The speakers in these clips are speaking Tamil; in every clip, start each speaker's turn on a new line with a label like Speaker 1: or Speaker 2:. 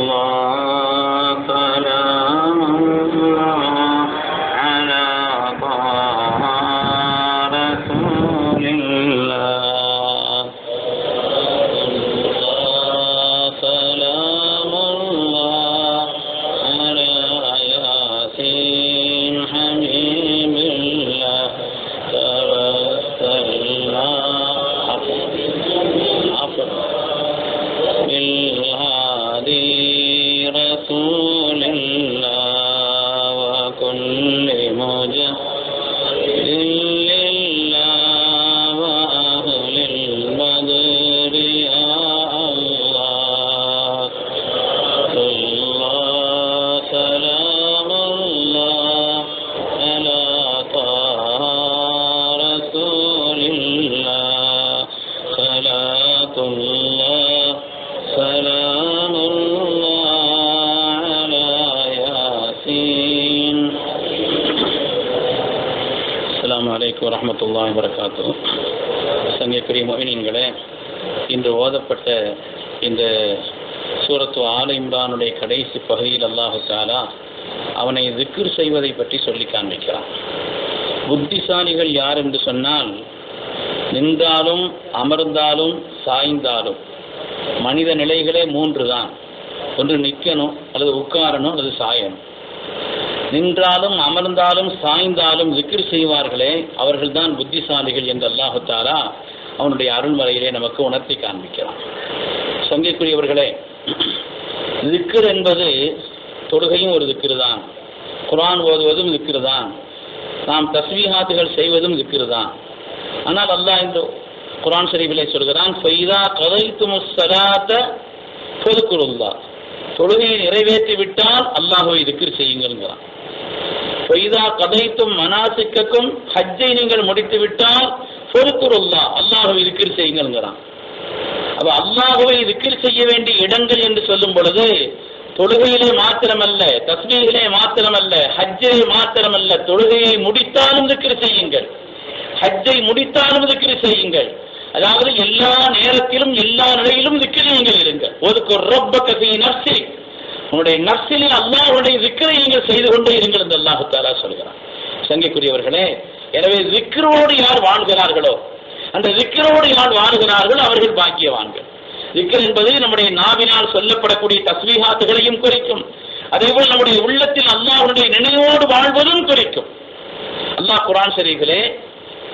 Speaker 1: الله سلام الله على رسول الله الله سلام الله على ياسين حبيب الله توسلنا عفوا அஸ்லாம் வலைக்கம் வரமத்துல்லா வரகாத்தூ சங்கக்குரிய மொயினின்களே இன்று ஓதப்பட்ட இந்த சூரத்து ஆல இம்ரானுடைய கடைசி பகுதியில் அல்லாஹு தாலா அவனை திக்ர் செய்வதை பற்றி சொல்லி காண்பிக்கிறான். புத்திசாலிகள் யார் என்று சொன்னால் நின்றாலும் அமர்ந்தாலும் சாய்ந்தாலும் மனித நிலைகளே மூன்று தான். ஒன்று நிற்கணும் அல்லது உட்காரணும் அல்லது சாயணும். நின்றாலும் அமர்ந்தாலும் சாய்ந்தாலும் விக்கிர் செய்வார்களே அவர்கள்தான் புத்திசாலிகள் என்று அல்லாஹு அவனுடைய அருள்மறையிலே நமக்கு உணர்த்தி காண்பிக்கிறான். சங்கைக்குரியவர்களே திக்கர் என்பது தொழுகையும் ஒரு திக்ரு தான். குரான் ஓதுவதும் திக்ரு தான். நாம் தஸ்வீஹாத்துகள் செய்வதும் திக்ரு தான். ஆனால் அல்லாஹ் இந்த குரான் ஷரீஃபிலே சொல்கிறான் ஃபைதா கதைத்தும் சலாத்த பொதுக்குருல்லா தொழுகையை நிறைவேற்றி விட்டால் அல்லாஹுவை திக்ர் செய்யுங்கள்ங்கிறான். ஃபைதா கதைத்தும் மனாசிக்கக்கும் ஹஜ்ஜை நீங்கள் முடித்து விட்டால் பொறுத்துருல்லா அல்லாஹுவை இருக்கிற செய்யுங்கள்ங்கிறான் அப்ப அல்லாஹுவை திக்ர் செய்ய வேண்டிய இடங்கள் என்று சொல்லும் பொழுது தொழுகையிலே மாத்திரமல்ல தஸ்மீகிலே மாத்திரமல்ல ஹஜ்ஜிலே மாத்திரமல்ல தொழுகையை முடித்தாலும் இருக்கிற செய்யுங்கள். ஹஜ்ஜை முடித்தாலும் திக்ரு செய்யுங்கள். அதாவது எல்லா நேரத்திலும் எல்லா நிலையிலும் திக்ரு நீங்கள் இருங்கள் ஒதுக்கு ரொப்ப கசி நர்சி உன்னுடைய நர்சிலே அல்லாஹுடைய விக்கிரை நீங்கள் செய்து கொண்டே இருங்கள் என்று அல்லாஹு தாலா சொல்கிறான். சங்கைக்குரியவர்களே எனவே விக்கிரோடு யார் வாழ்கிறார்களோ அந்த விக்கிரோடு யார் வாழ்கிறார்களோ அவர்கள் பாக்கியவான்கள். விக்கிர என்பது நம்முடைய நாவினால் சொல்லப்படக்கூடிய தஸ்வீகாத்துகளையும் குறிக்கும். அதேபோல் நம்முடைய உள்ளத்தில் அல்லாஹுடைய நினைவோடு வாழ்வதும் குறிக்கும். அல்லாஹ் குரான் ஷரீஃபிலே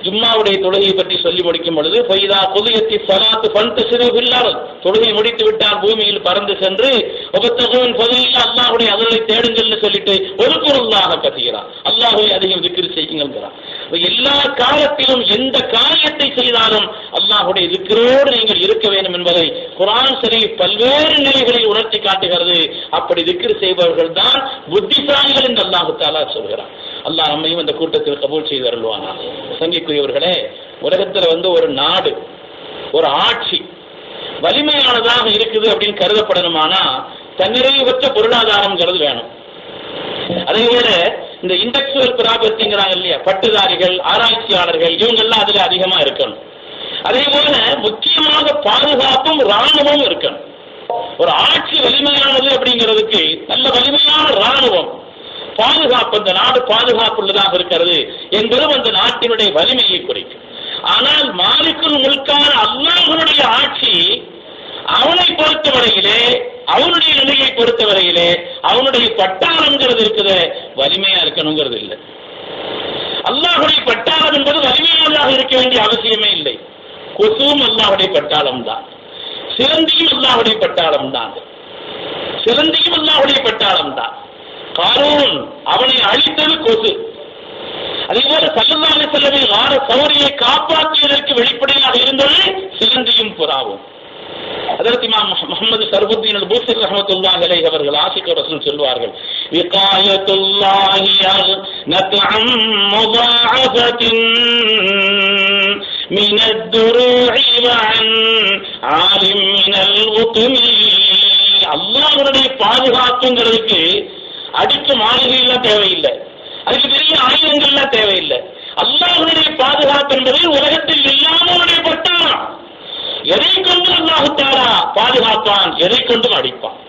Speaker 1: ஜும்மாவுடைய தொழுகை பற்றி சொல்லி முடிக்கும் பொழுது பைதா புதியத்தி சலாத்து பந்து சிறுவில்லால் தொழுகை முடித்து விட்டால் பூமியில் பறந்து சென்று உபத்தகவன் பொதுவில் அல்லாஹுடைய அதனை தேடுங்கள்னு சொல்லிட்டு ஒரு பொருளாக கத்துகிறான் அல்லாஹுவை அதிகம் விக்கிரி செய்யுங்கிறான் எல்லா காலத்திலும் எந்த காரியத்தை செய்தாலும் அல்லாஹுடைய விக்கிரோடு நீங்கள் இருக்க வேண்டும் என்பதை குரான் சரி பல்வேறு நிலைகளில் உணர்த்தி காட்டுகிறது. அப்படி திக்ரு செய்பவர்கள் தான் புத்திசாலிகள் என்று அல்லாஹு தாலா சொல்கிறான். அல்லாஹ் நம்மையும் இந்த கூட்டத்தில் கபூல் செய்து அருள்வானா. சங்கிக்குரியவர்களே உலகத்துல வந்து ஒரு நாடு ஒரு ஆட்சி வலிமையானதாக இருக்குது அப்படின்னு கருதப்படணுமானா தன்னிறைவற்ற பொருளாதாரம்ங்கிறது வேணும். அதே போல இந்த இண்டக்சுவல் ப்ராபர்ட்டிங்கிறாங்க இல்லையா பட்டுதாரிகள் ஆராய்ச்சியாளர்கள் இவங்கெல்லாம் அதுல அதிகமா இருக்கணும். அதே போல முக்கியமாக பாதுகாப்பும் ராணுவமும் இருக்கணும். ஒரு ஆட்சி வலிமையானது அப்படிங்கிறதுக்கு நல்ல வலிமையான ராணுவம் பாதுகாப்பு அந்த நாடு பாதுகாப்புள்ளதாக இருக்கிறது என்பதும் அந்த நாட்டினுடைய வலிமையை குறிக்கும். ஆனால் மாலிக்குள் முழுக்கான அல்லாஹனுடைய ஆட்சி அவனை பொறுத்தவரையிலே அவனுடைய நிலையை பொறுத்தவரையிலே அவனுடைய பட்டாளம்ங்கிறது இருக்குது வலிமையா இருக்கணுங்கிறது இல்லை. அல்லாஹுடைய பட்டாளம் என்பது வலிமையானதாக இருக்க வேண்டிய அவசியமே இல்லை. கொசுவும் அல்லாஹுடைய பட்டாளம் தான் சிறந்தியும் அல்லாஹுடைய பட்டாளம் தான் சிறந்தியும் அல்லாஹுடைய பட்டாளம் தான் காரூன் அவனை அழித்தது கொசு அதே போல சல்லல்லாஹு செல்லவில் வார சௌரியை காப்பாற்றியதற்கு வெளிப்படையாக இருந்தது சிலந்தியும் புறாவும் அதற்கு இமாம் முகமது சர்புத்தீன் பூசர் ரஹமத்துல்லாஹி அலைஹி அவர்கள் ஆசிக்க ரசூல் சொல்வார்கள் விகாயத்துல்லாஹி நத்அம் முதாஅஃபத்தின் من الدروع وعن عالم من الغتم அல்லாஹ்வுடைய பாதுகாப்புங்கிறதுக்கு அடிச்ச மாளிகைகள்லாம் தேவையில்லை. அதுக்கு பெரிய ஆயுதங்கள்லாம் தேவையில்லை. அல்லாஹ்வுடைய பாதுகாப்பு என்பது உலகத்தில் எல்லாமுடைய பட்டாளம் எதை கொண்டு அல்லாஹுத்தாரா பாதுகாப்பான்? எதை கொண்டும் அடிப்பான்?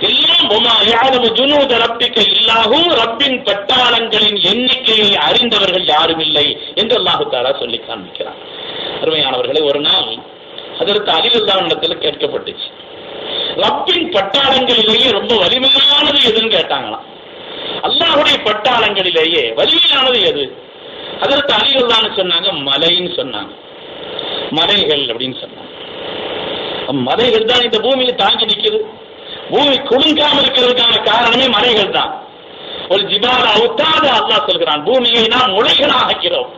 Speaker 1: எல்லாம் பொமா யாரும் ஜுனூத ரப்பிக்க இல்லாகும் ரப்பின் பட்டாளங்களின் எண்ணிக்கையை அறிந்தவர்கள் யாரும் இல்லை என்று அல்லாஹுத்தாரா சொல்லி காண்பிக்கிறான். அருமையானவர்களே ஒரு நாள் அதற்கு அலிவுல்லாவிடத்தில் கேட்கப்பட்டுச்சு. ரப்பின் பட்டாளங்களிலேயே ரொம்ப வலிமையானது எதுன்னு கேட்டாங்களாம். அல்லாஹுடைய பட்டாளங்களிலேயே வலிமையானது எது? அதற்கு அலிவுல்லான்னு சொன்னாங்க மலைன்னு சொன்னாங்க. மலைகள் அப்படின்னு சொன்னாங்க. மலைகள் தான் இந்த பூமியை தாங்கி நிற்குது. பூமி குலுங்காம இருக்கிறதுக்கான காரணமே மலைகள் தான். ஒரு ஜிபால அவுத்தாத அல்லாஹ் சொல்கிறான் பூமியை நாம் முளைகளாக ஆக்கிறோம்.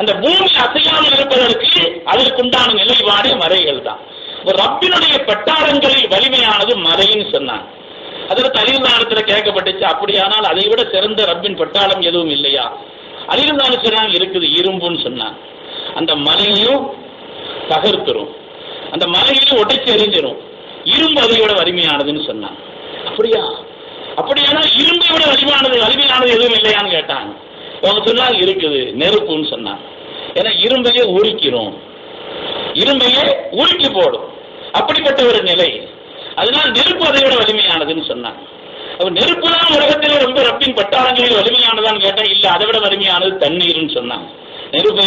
Speaker 1: அந்த பூமி அசையாமல் இருப்பதற்கு அதற்குண்டான நிலைப்பாடு மலைகள் தான். ரப்பினுடைய பெட்டாரங்களில் வலிமையானது மலைன்னு சொன்னாங்க. அதற்கு அலிவுல்லானத்தில் கேட்கப்பட்டுச்சு அப்படியானால் அதை விட சிறந்த ரப்பின் பட்டாளம் எதுவும் இல்லையா? அலிவுல்லான சொன்னாங்க இருக்குது இரும்புன்னு சொன்னாங்க. அந்த மலையும் தகர்த்துரும் அந்த மலையிலும் உடைச்சு எறிஞ்சிரும். இரும்பு அதை விட வலிமையானதுன்னு சொன்னாங்க. அப்படியா? அப்படியானா இரும்பை விட வலிமையானது வலிமையானது எதுவும் இல்லையான்னு கேட்டாங்க. அவங்க சொன்னாங்க இருக்குது நெருப்புன்னு சொன்னாங்க. ஏன்னா இரும்பையே உரிக்கிறோம். இரும்பையே உருக்கி போடும். அப்படிப்பட்ட ஒரு நிலை. அதனால் நெருப்பு அதை விட வலிமையானதுன்னு சொன்னான் அப்ப நெருப்பு தான் உலகத்திலே ரொம்ப ரப்பின் பட்டாளங்களில் வலிமையானதான்னு கேட்டா இல்ல அதை விட வலிமையானது தண்ணீர்னு சொன்னாங்க. நெருப்பு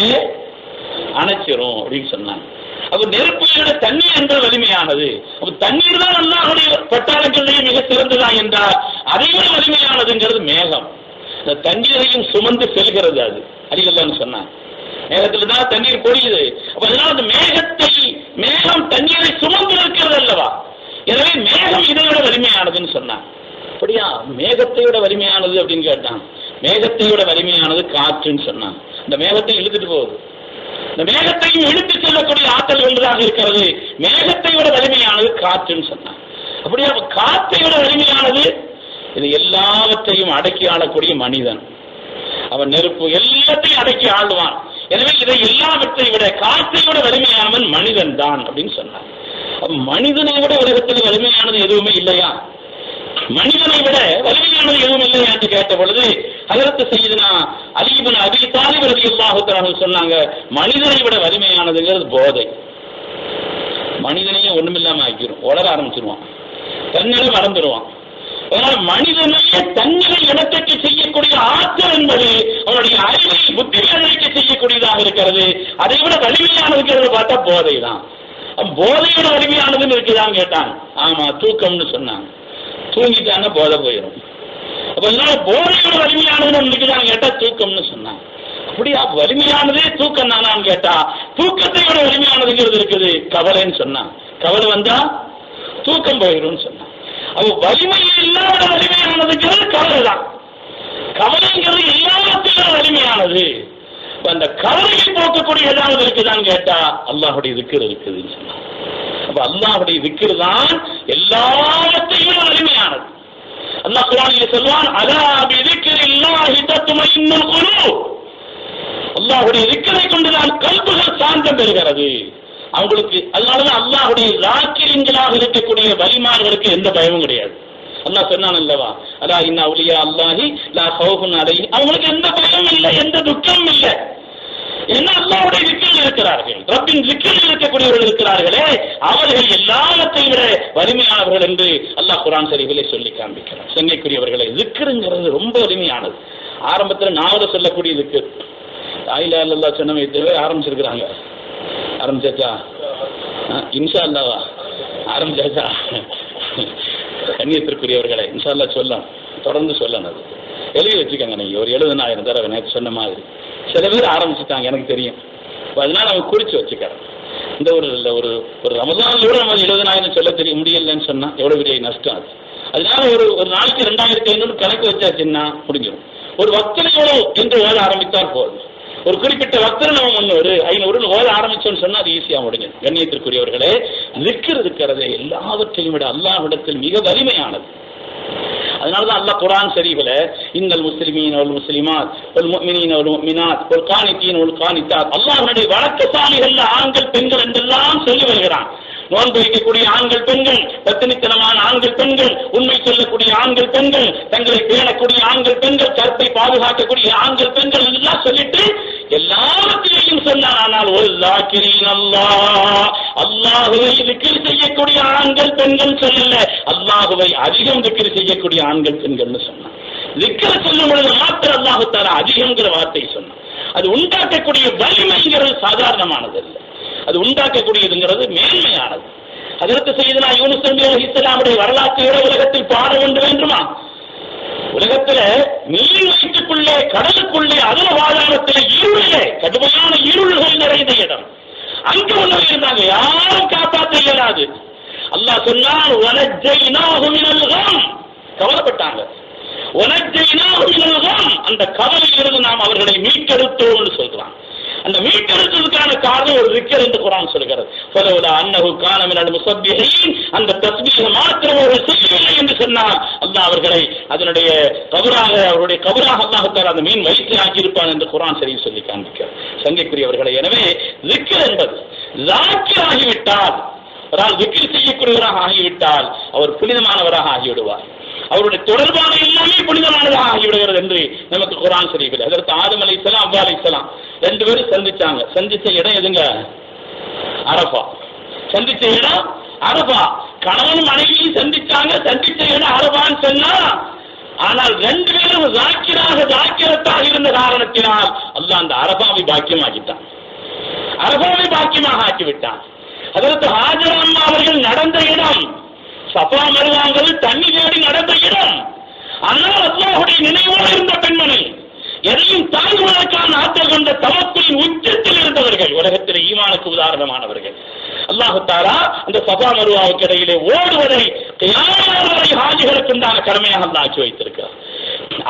Speaker 1: அணைச்சிரும் அப்படின்னு சொன்னாங்க. அப்ப நெருப்பை விட தண்ணீர் என்று வலிமையானது. அப்ப தண்ணீர் தான் அல்லாஹுடைய பட்டாளங்களிலேயே மிக சிறந்ததா என்றால் அதை விட வலிமையானதுங்கிறது மேகம். இந்த தண்ணீரையும் சுமந்து செல்கிறது அது. அடிகள்லான்னு சொன்னாங்க. நேரத்தில் தான் தண்ணீர் பொழியுது. அதனால் அந்த மேகத்தை மேகம் தண்ணீரை சுமந்து இருக்கிறது அல்லவா? எனவே மேகம் இதை விட வலிமையானதுன்னு சொன்னான். அப்படியா? மேகத்தை விட வலிமையானது அப்படின்னு கேட்டான். மேகத்தை விட வலிமையானது காற்றுன்னு சொன்னான். இந்த மேகத்தை இழுத்துட்டு போகுது இந்த மேகத்தையும் இழுத்து செல்லக்கூடிய ஆற்றல் ஒன்றாக இருக்கிறது. மேகத்தை விட வலிமையானது காற்றுன்னு சொன்னான். அப்படியா? காற்றை விட வலிமையானது இது எல்லாவற்றையும் அடக்கி ஆளக்கூடிய மனிதன். அவன் நெருப்பு எல்லாத்தையும் அடக்கி ஆளுவான். இதை எல்லாவற்றை விட காற்றை விட வலிமையானவன் மனிதன் தான் அப்படின்னு சொன்னார். மனிதனை விட உலகத்தில் வலிமையானது எதுவுமே இல்லையா? மனிதனை விட வலிமையானது எதுவும் இல்லையா என்று கேட்ட பொழுது அதற்கு செய்தனா அலிபன் அபி தாலிபர் அலி சொன்னாங்க மனிதனை விட வலிமையானதுங்கிறது போதை. மனிதனையும் ஒண்ணுமில்லாம ஆக்கிரும் உலக ஆரம்பிச்சிருவான். தன்னிடம் மறந்துடுவான் மனிதனையே தன்னிலை இடத்துக்கு செய்யக்கூடிய ஆற்றல் என்பது அவனுடைய அறிவை புத்தி செய்யக்கூடியதாக இருக்கிறது. அதை விட வலிமையானதுங்கிறது பார்த்தா போதை தான் போதையோட வலிமையானதுன்னு இருக்குதான் கேட்டான் ஆமா தூக்கம்னு சொன்னான் தூங்கிட்டாங்க போதை போயிடும் அப்ப இதனால போதையோட வலிமையானதுன்னு இருக்குதான் கேட்டா தூக்கம்னு சொன்னான் அப்படியா வலிமையானதே தூக்கம் தானான்னு கேட்டா தூக்கத்தை விட வலிமையானதுங்கிறது இருக்குது. கவலைன்னு சொன்னான் கவலை வந்தா தூக்கம் போயிடும் சொன்னான் அப்ப வலிமை இல்லாத வலிமையானதுங்கிறது கவலை தான் கவலைங்கிறது எல்லாத்தையும் வலிமையானது. அந்த கவலையை போக்கக்கூடிய ஏதாவது இருக்குதான்னு கேட்டா அல்லாஹுடைய திக்கர் இருக்குதுன்னு சொன்னான் அப்ப அல்லாஹுடைய திக்கர் தான் எல்லாத்தையும் வலிமையானது. அல்லாஹ் குரானில் சொல்வான் அதா பிதிக்கிரில்லாஹி தத்துமையின்னுல் குலூப். அல்லாஹுடைய திக்கரை கொண்டுதான் கல்புகள் சாந்தம் பெறுகிறது. அவங்களுக்கு அதனாலதான் அல்லாஹுடைய ராக்கிரியங்களாக இருக்கக்கூடிய வலிமார்களுக்கு எந்த பயமும் கிடையாது. அல்லாஹ் சொன்னான் அல்லவா அலா இன்ன அவுலியா அல்லாஹி லா ஹவுஃபுன் அலைஹி அவங்களுக்கு எந்த பயமும் இல்லை எந்த துக்கமும் இல்லை. என்ன அல்லாவுடைய விக்கில் இருக்கிறார்கள்? ரப்பின் விக்கில் இருக்கக்கூடியவர்கள் இருக்கிறார்களே அவர்கள் எல்லாத்தையும் விட வலிமையானவர்கள் என்று அல்லாஹ் குரான் சரிகளை சொல்லி காண்பிக்கிறார் சென்னைக்குரியவர்களை விக்கிருங்கிறது ரொம்ப வலிமையானது. ஆரம்பத்தில் நாவல சொல்லக்கூடிய விக்கு ஆயிலா அல்லா சொன்ன ஆரம்பிச்சிருக்கிறாங்க? ஆரம்பிச்சாச்சா? இன்ஷா அல்லாவா ஆரம்பிச்சாச்சா? கண்ணியத்திற்குரியவர்களை இன்ஷா அல்லா சொல்லலாம். தொடர்ந்து சொல்லணும் அது. எழுதி வச்சுக்கோங்க நீங்கள் ஒரு எழுபதனாயிரம் தடவை நேற்று சொன்ன மாதிரி. சில பேர் ஆரம்பிச்சுட்டாங்க எனக்கு தெரியும். அதனால அவங்க குறித்து வச்சுக்கிறேன் இந்த ஒரு ஒரு ஒரு ரமதானோட நம்ம எழுபதுனாயிரம் சொல்ல தெரிய முடியலன்னு சொன்னால் எவ்வளோ பெரிய நஷ்டம் அது. அதனால ஒரு ஒரு நாளைக்கு ரெண்டாயிரத்தி ஐநூறு கணக்கு வச்சாச்சுன்னா முடிஞ்சிடும் ஒரு வக்தனை எவ்வளோ என்று ஓட ஆரம்பித்தால் போதும். ஒரு குறிப்பிட்ட பக்தர் நம்ம முன்னூறு ஐநூறுன்னு ஓத ஆரம்பிச்சோம்னு சொன்னா அது ஈஸியா முடிஞ்சது. கண்ணியத்திற்குரியவர்களே நிற்கிறது இருக்கிறது எல்லாவற்றையும் விட அல்லாஹ்விடத்தில் மிக வலிமையானது. அதனாலதான் அல்லாஹ் குரான் சரிவில் இன்னல் முஸ்லிமீன் ஒரு முஸ்லிமாத் ஒரு முஃமினீன் ஒரு மினாத் ஒரு காணித்தீன் ஒரு காணித்தாத் அல்லாஹனுடைய வழக்கசாலிகள் ஆண்கள் பெண்கள் என்றெல்லாம் சொல்லி வருகிறான். நோன்பு வைக்கக்கூடிய ஆண்கள் பெண்கள் பத்தினித்தனமான ஆண்கள் பெண்கள் உண்மை சொல்லக்கூடிய ஆண்கள் பெண்கள் தங்களை பேணக்கூடிய ஆண்கள் பெண்கள் கற்பை பாதுகாக்கக்கூடிய ஆண்கள் பெண்கள் எல்லாம் சொல்லிட்டு எல்லாவற்றிலையும் சொன்னார். ஆனால் ஒரு லாக்கிரின் அல்லா அல்லாஹுவை திக்கிர் செய்யக்கூடிய ஆண்கள் பெண்கள் சொல்லல. அல்லாஹுவை அதிகம் திக்கிர் செய்யக்கூடிய ஆண்கள் பெண்கள்னு சொன்னான் திக்கிற சொல்லும் பொழுது மாத்திர அல்லாஹு தாரா அதிகம்ங்கிற வார்த்தை சொன்னான் அது உண்டாக்கக்கூடிய வலிமைங்கிறது சாதாரணமானது இல்லை அது உண்டாக்கக்கூடியதுங்கிறது மேன்மையானது. அதற்கு செய்தனா யூனிஸ் நபி அலைஹி இஸ்லாமுடைய உலகத்தில் பாட வேண்டும் வேண்டுமா? உலகத்துல நீர் வயிற்றுக்குள்ளே கடலுக்குள்ளே அதுல வாதாரத்தில் இருளிலே கடுமையான இருள்கள் நிறைந்த இடம். அங்க ஒண்ணு இருந்தாங்க யாரும் காப்பாற்ற இயலாது. அல்லாஹ் சொன்னால் கவலைப்பட்டாங்க. "வனஜ்ஜைனாஹு மினல் அந்த கவலையிலிருந்து நாம் அவர்களை மீட்டெடுத்தோம்னு சொல்றான். அந்த மீட்டெடுத்ததுக்கான காரணம் ஒரு ரிக்கர் என்று குரான் சொல்கிறது. அன்னகு அன்னஹு கான அந்த தஸ்மீக மாத்திரம் அவர்கள் செய்யவில்லை என்று சொன்னால் அல்லா அவர்களை அதனுடைய கபராக அவருடைய கபராக அல்லாஹ் அந்த மீன் வயிற்று ஆக்கியிருப்பான் என்று குரான் சரி சொல்லி காண்பிக்கிறார். சங்கைக்குரியவர்களை எனவே ரிக்கர் என்பது ஜாக்கிர் ஆகிவிட்டால் ஒரு ஆள் விக்கிரி செய்யக்கூடியவராக ஆகிவிட்டால் அவர் புனிதமானவராக ஆகிவிடுவார். அவருடைய தொடர்பான எல்லாமே புனிதமானதாக ஆகிவிடுகிறது என்று நமக்கு குரான் சொல்லிக்கிறது அதற்கு ஆதம் அலைசலாம் இஸ்லாம் அவ்வா ரெண்டு பேரும் சந்திச்சாங்க. சந்திச்ச இடம் எதுங்க? அரபா. சந்திச்ச இடம் அரபா. கணவன் மனைவியும் சந்திச்சாங்க. சந்திச்ச இடம் அரபான்னு சொன்னா ஆனால் ரெண்டு பேரும் ஜாக்கிராக ஜாக்கிரத்தாக இருந்த காரணத்தினால் அல்ல அந்த அரபாவை பாக்கியமாக்கிட்டான். அரபாவை பாக்கியமாக ஆக்கிவிட்டான். அதற்கு ஹாஜர் அம்மா அவர்கள் நடந்த இடம் சபா மருவாங்கள் தண்ணி தேடி நடந்த இடம். ஆனால் அல்லாஹுடைய நினைவோடு இருந்த பெண்மணி எதையும் தாங்குவதற்கான ஆற்றல் கொண்ட தவத்தின் உச்சத்தில் இருந்தவர்கள். உலகத்தில் ஈமானுக்கு உதாரணமானவர்கள். அல்லாஹு தாரா அந்த சபா மருவாவுக்கு இடையிலே ஓடுவதை கியாமத் வரை ஹாஜிகளுக்கு உண்டான கடமையாக அல்லாஹ் ஆக்கி வைத்திருக்கிறார்.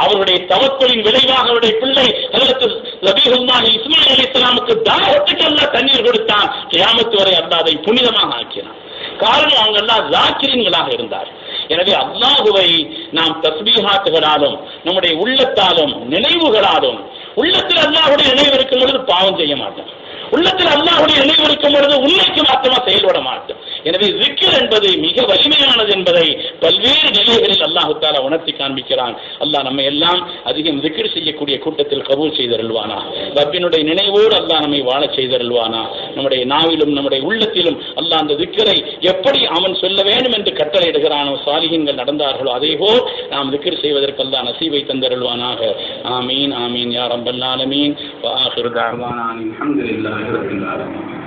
Speaker 1: அவருடைய தவக்குளின் விளைவாக அவருடைய பிள்ளை அதற்கு லபீஹுல்லாஹி இஸ்மாயில் அலி இஸ்லாமுக்கு தாகத்துக்கு தண்ணீர் கொடுத்தான். கியாமத்து வரை அல்லாஹ் அதை புனிதமாக ஆக்கினான். காரணம் அவங்க எல்லாம் ஜாக்கிரீன்களாக இருந்தார் எனவே அல்லாஹுவை நாம் தஸ்பீஹாத்துகளாலும் நம்முடைய உள்ளத்தாலும் நினைவுகளாலும் உள்ளத்தில் அல்லாஹுடைய நினைவு இருக்கும் பொழுது பாவம் செய்ய மாட்டோம் உள்ளத்தில் அல்லாஹுடைய நினைவு இருக்கும் பொழுது உண்மைக்கு மாத்திரமா செயல்பட மாட்டோம் எனவே ஜிக்கர் என்பது மிக வலிமையானது என்பதை பல்வேறு நிலைகளில் அல்லாஹு தாலா உணர்த்தி காண்பிக்கிறான். அல்லாஹ் நம்ம எல்லாம் அதிகம் ஜிக்கர் செய்யக்கூடிய கூட்டத்தில் கபூல் செய்தருள்வானா? ரப்பினுடைய நினைவோடு அல்லாஹ் நம்மை வாழச் செய்தருள்வானா? நம்முடைய நாவிலும் நம்முடைய உள்ளத்திலும் அல்லாஹ் அந்த திக்கரை எப்படி அவன் சொல்ல வேண்டும் என்று கட்டளையிடுகிறானோ சாலிகங்கள் நடந்தார்களோ அதேபோல் நாம் திக்கர் செய்வதற்கு அல்லாஹ் நசீவை தந்தருள்வானாக. ஆமீன் ஆமீன் யார் அம்பல்லாலமீன் الحمد لله رب العالمين